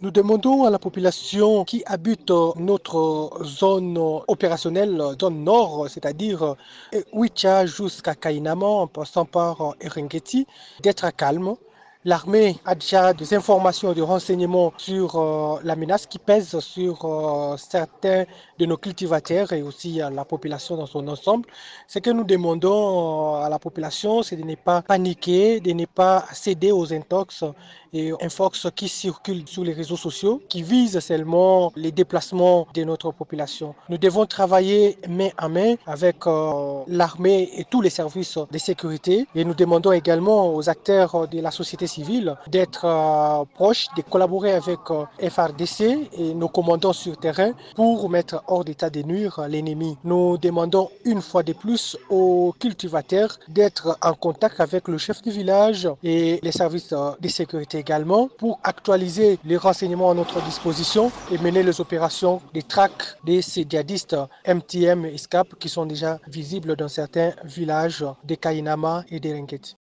Nous demandons à la population qui habite notre zone opérationnelle, zone nord, c'est-à-dire Wicha jusqu'à Kainama, en passant par Erengeti, d'être calme. L'armée a déjà des informations, des renseignements sur euh, la menace qui pèse sur euh, certains de nos cultivateurs et aussi la population dans son ensemble. Ce que nous demandons à la population, c'est de ne pas paniquer, de ne pas céder aux intox et infox qui circulent sur les réseaux sociaux, qui visent seulement les déplacements de notre population. Nous devons travailler main à main avec euh, l'armée et tous les services de sécurité et nous demandons également aux acteurs de la société civile d'être euh, proches, de collaborer avec euh, FRDC et nos commandants sur terrain pour mettre hors d'état de nuire l'ennemi. Nous demandons une fois de plus aux cultivateurs d'être en contact avec le chef du village et les services de sécurité également pour actualiser les renseignements à notre disposition et mener les opérations de traque des djihadistes MTM et SCAP qui sont déjà visibles dans certains villages de Kainama et de Rengeti.